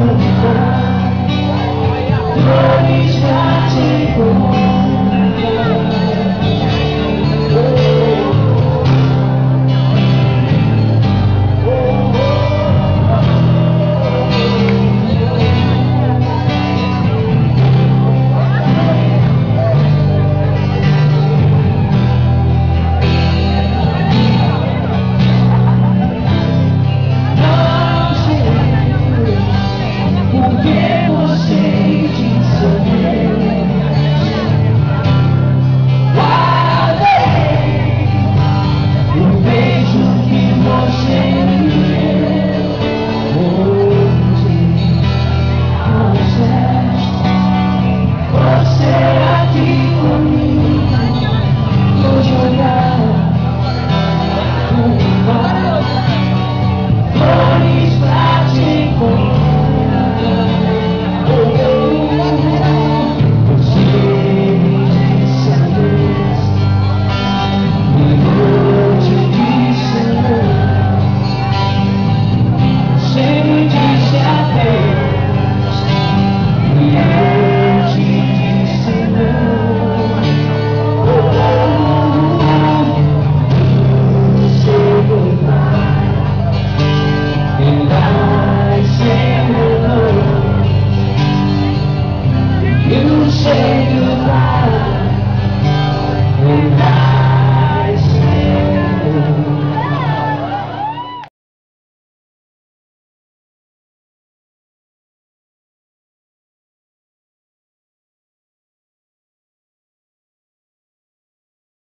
Glorificar, glorificar-te por